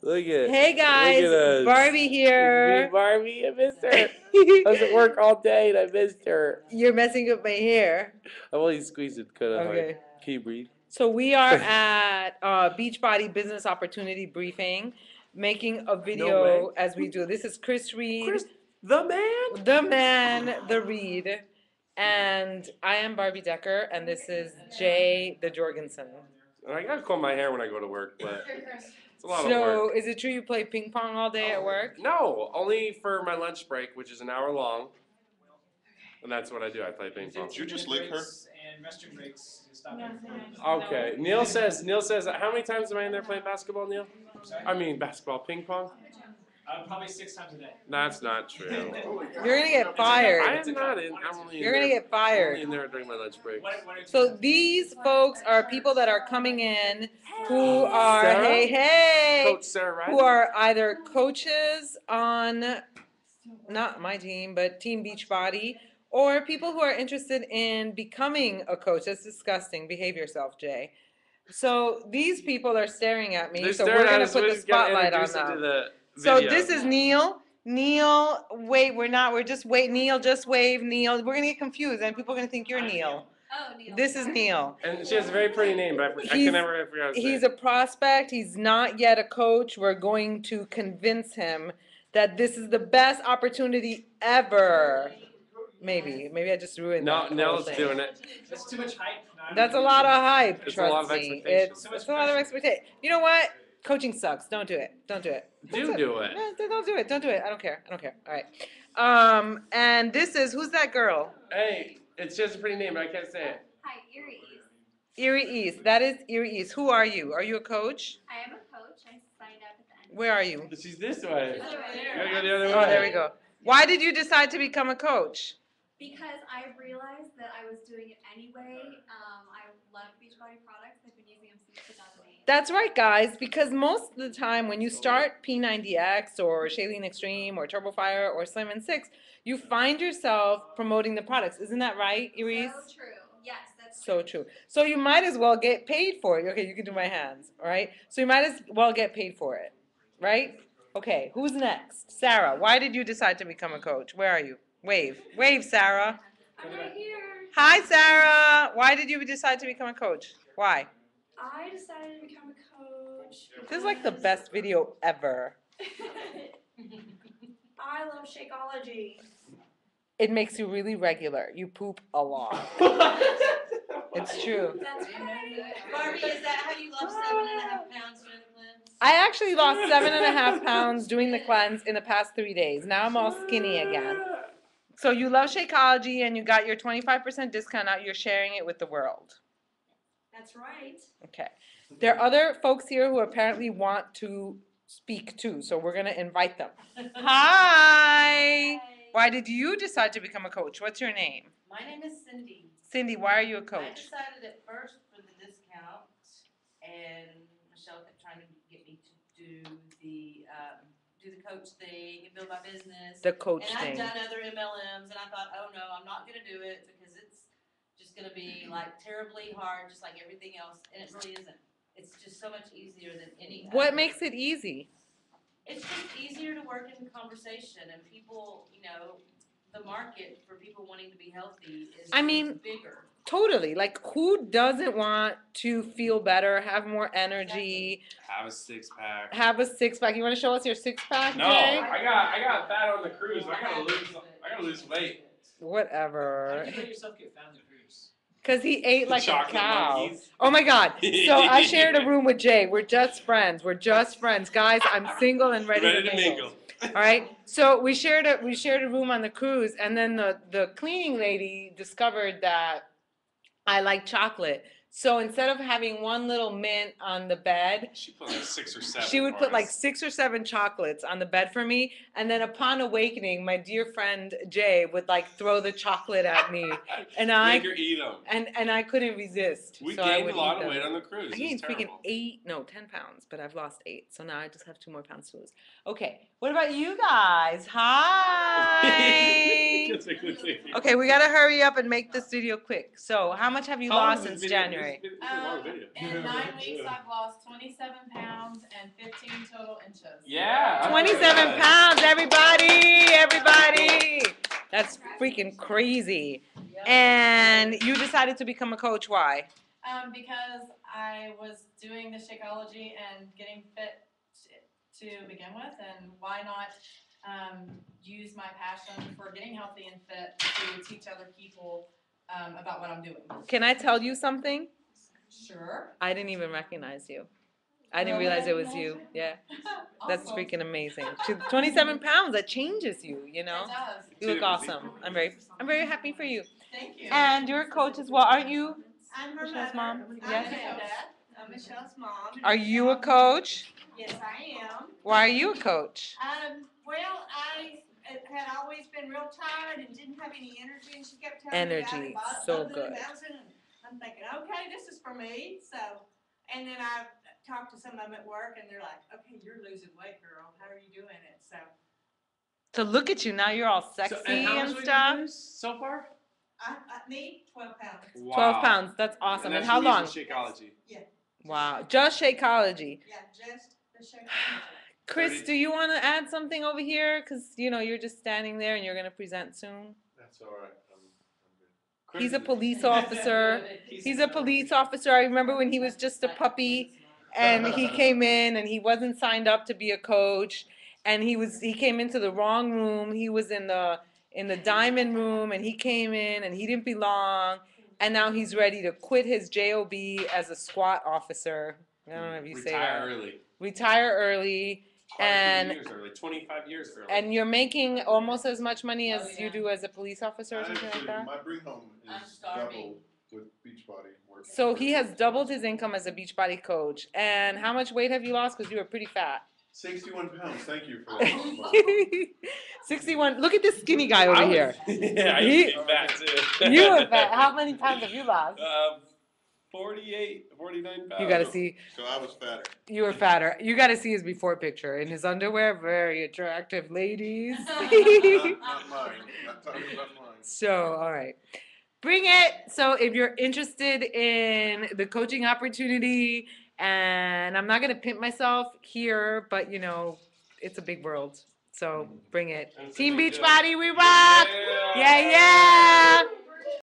Look at Hey guys, Look at us. Barbie Me, here. Barbie, I missed her. I was at work all day and I missed her. You're messing up my hair. I'm only squeezing kind of Okay. hard. Can you breathe? So we are at uh, Beachbody Business Opportunity Briefing, making a video as we do. This is Chris Reed, Chris, the man. the man, the Reed, and I am Barbie Decker, and this is Jay the Jorgensen. I gotta comb my hair when I go to work, but it's a lot of So work. is it true you play ping pong all day at work? No, only for my lunch break, which is an hour long. And that's what I do. I play ping pong. Did you just lick her? And restroom breaks, stop. Okay. Neil says. Neil says. How many times am I in there playing basketball, Neil? I mean basketball, ping pong. Uh, probably six times a day. That's not true. You're gonna get I fired. am not in. I'm only in You're gonna there- get I'm only fired. in there during my lunch break. What, what are So these folks are people that are coming in who are Sarah? hey hey Coach Sarah Riley. who are either coaches on not my team but Team Beachbody or people who are interested in becoming a coach. That's disgusting. Behave yourself, Jay. So these people are staring at me. They're so staring we're at gonna us, put we're the just gonna spotlight on introduce them to them. the So video. this is Neil. Neil, wait, we're not. We're just wait. Neil, just wave. Neil, we're gonna get confused, and people are gonna think you're Neil. Oh, Neil. This is Neil. And she has a very pretty name, but I, I He's- can never figure out how He's it. a prospect. He's not yet a coach. We're going to convince him that this is the best opportunity ever. Maybe, maybe I just ruined it. No, that. whole Nell's thing. doing it. That's too much hype. That's a lot of hype. It's a lot of me. expectation. It's, it's a lot of pressure. expectation. You know what? Coaching sucks. Don't do it. Don't do it. Do That's do it. Eh, Don't do it. Don't do it. I don't care. I don't care. All right. Um, and this is who's that girl? Hey, it's just a pretty name, but I can't say it. Hi, Erie East. Erie East. That is Erie East. Who are you? Are you a coach? I am a coach. I signed up at the end. Where are you? She's this way. Over You there. gotta go the other Oh, way. there we go. Why did you decide to become a coach? Because I realized that I was doing it anyway. Um, I love Beachbody products. I've been using them since 2008. That's right, guys, because most of the time when you start P90X or ChaLEAN Extreme or TurboFire or Slim in Six, you find yourself promoting the products. Isn't that right, Iris? So true. Yes, that's So true. true. So you might as well get paid for it. Okay, you can do my hands, all right? So you might as well get paid for it, right? Okay, who's next? Sarah, why did you decide to become a coach? Where are you? Wave. Wave, Sarah. I'm right here. Hi, Sarah. Why did you decide to become a coach? Why? I decided to become a coach. This is like the best video ever. I love Shakeology. It makes you really regular. You poop a lot. It's true. That's right. Barbie, is that how you lost seven and a half pounds during the cleanse? I actually lost seven and a half pounds doing the cleanse in the past three days. Now I'm all skinny again. So you love Shakeology and you got your 25% discount out. You're sharing it with the world. That's right. Okay. There are other folks here who apparently want to speak too, so we're gonna invite them. Hi. Why did you decide to become a coach? What's your name? My name is Cindy. Cindy, why are you a coach? I decided at first for the discount, and Michelle kept trying to get me to do the, um, do the coach thing and build my business. The coach And I've done other MLMs, and I thought, oh no, I'm not gonna do it because it's just gonna be like terribly hard, just like everything else, and it really isn't. It's just so much easier than any. What other- makes it easy? It's just easier to work in conversation and people, you know, the market for people wanting to be healthy is I mean, bigger. Totally. Like, who doesn't want to feel better, have more energy, Have a six pack. have a six pack? You want to show us your six pack, No, Jay? I got I got fat on the cruise. I gotta lose I gotta lose weight. How Whatever. did you let yourself get fat on the cruise? Because he ate The like a chocolate cow. monkeys. Oh my God. So I shared a room with Jay. We're just friends. We're just friends. Guys, I'm single and ready, Ready to to mingle. All right. So we shared a we shared a room on the cruise, and then the the cleaning lady discovered that I like chocolate. So instead of having one little mint on the bed, She put like six or seven. she would put like bars. six or seven chocolates on the bed for me. And then upon awakening, my dear friend Jay would like throw the chocolate at me, and I her eat them. and and I couldn't resist. We so I gained would a lot eat of them. weight on the cruise. I It was gained freaking terrible. eight, no, ten pounds, but I've lost eight. So now I just have two more pounds to lose. Okay, what about you guys? Hi. Okay, we gotta hurry up and make this video quick. So, how much have you How long lost this since video January? Um, in nine weeks, I've lost twenty-seven pounds and fifteen total inches. Yeah. Twenty-seven pounds, everybody, everybody. That's freaking crazy. Yep. And you decided to become a coach. Why? Um, because I was doing the Shakeology and getting fit to begin with, and why not, um, use my passion for getting healthy and fit to teach other people, um, about what I'm doing. Can I tell you something? Sure. I didn't even recognize you. I didn't realize it was you. Yeah, that's Awesome. freaking amazing. She- Twenty-seven pounds. That changes you. You know. It does. You look awesome. I'm very, I'm very happy for you. Thank you. And you're a coach as well, aren't you? I'm her Michelle's mother. mom? I'm Yes. Michelle's dad. I'm Michelle's mom. Are you a coach? Yes, I am. Why are you a coach? Um, well, I had always been real tired and didn't have any energy, and she kept telling me about Energy, it, about so other good. and I'm thinking, okay, this is for me. So, and then I talked to some of them at work, and they're like, okay, you're losing weight, girl. How are you doing it? So, So look at you now. You're all sexy So, and how much and weight stuff. did you lose so far? I, I me twelve pounds. Twelve pounds. That's awesome. And that's how long? using Shakeology. Wow. Just Shakeology. Yeah, just the sugar. Chris, do you want to add something over here? Cause you know you're just standing there and you're gonna present soon. That's all right. I'm, I'm good. He's a Chris- police officer. He's a police officer. I remember when he was just a puppy and he came in and he wasn't signed up to be a coach and he was he came into the wrong room he was in the in the diamond room and he came in and he didn't belong and now he's ready to quit his job as a SWAT officer i don't know if you say Retire that early. retire early Quite a few And- years early. 25 years early. and you're making almost as much money as Oh, you do as a police officer or something like that my bring home I'm is starving. double with Beachbody working. so he has doubled his income as a beachbody coach and how much weight have you lost because you were pretty fat Sixty-one pounds, thank you for that. 61 look at this skinny guy over I was- here yeah, I He- used to be fat too. you were fat how many pounds have you lost Um, 48, 49 pounds. you gotta see. So I was fatter. you were fatter. You gotta see his before picture. In his underwear very attractive ladies. Not, not mine, not talking about mine. so all right. Bring it. So if you're interested in the coaching opportunity and i'm not gonna pimp myself here but you know it's a big world. So bring it. It's a team big beach deal. body we rock! Yeah yeah